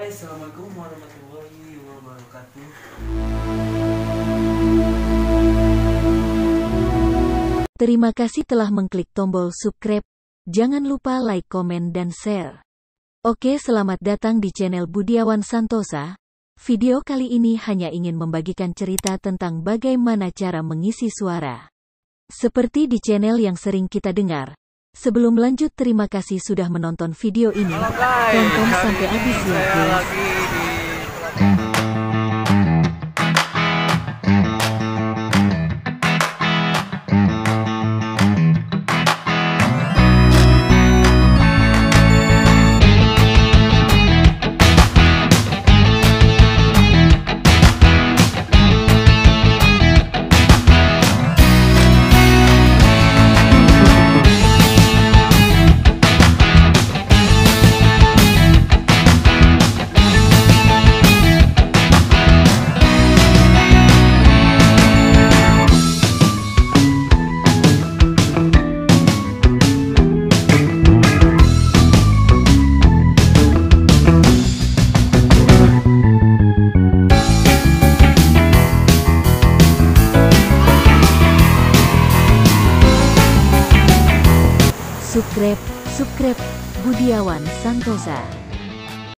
Hai, Assalamualaikum warahmatullahi wabarakatuh. Terima kasih telah mengklik tombol subscribe. Jangan lupa like, komen, dan share. Oke, selamat datang di channel Budiawan Santosa. Video kali ini hanya ingin membagikan cerita tentang bagaimana cara mengisi suara. Seperti di channel yang sering kita dengar. Sebelum lanjut, terima kasih sudah menonton video ini. Tonton sampai habis ya, guys. Subscribe, subscribe, Budiawan Santosa.